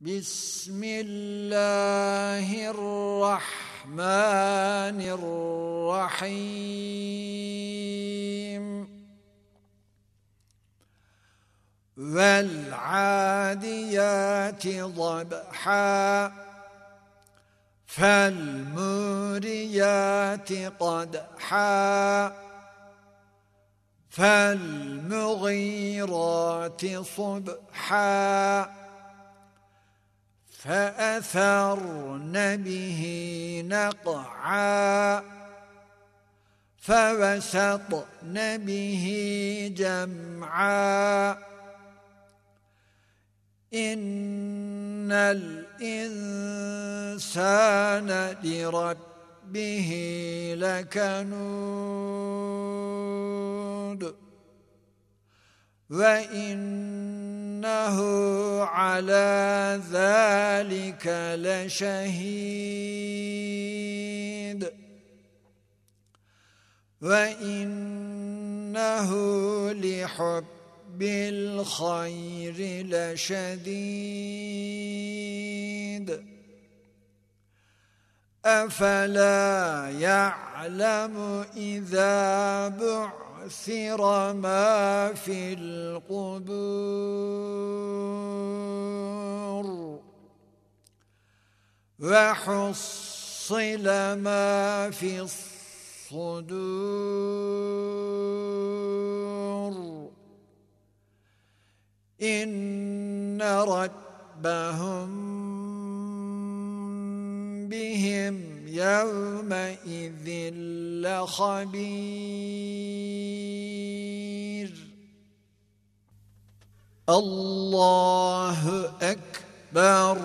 بسم الله الرحمن الرحيم. والعاديات ضبحا فالموريات قدحا فالمغيرات صبحا. فأثرن به نقعا فوسطن به جمعا. إن الإنسان لربه لكنود وإنه على ذلك لشهيد. وإنه لحب الخير لشديد. أفلا يعلم إذا بعد وَعُثِرَ مَا فِي الْقُبُورِ وَحُصِّلَ مَا فِي الصُّدُورِ إِنَّ رَبَّهُم بِهِمْ يومئذ لخبير. الله أكبر.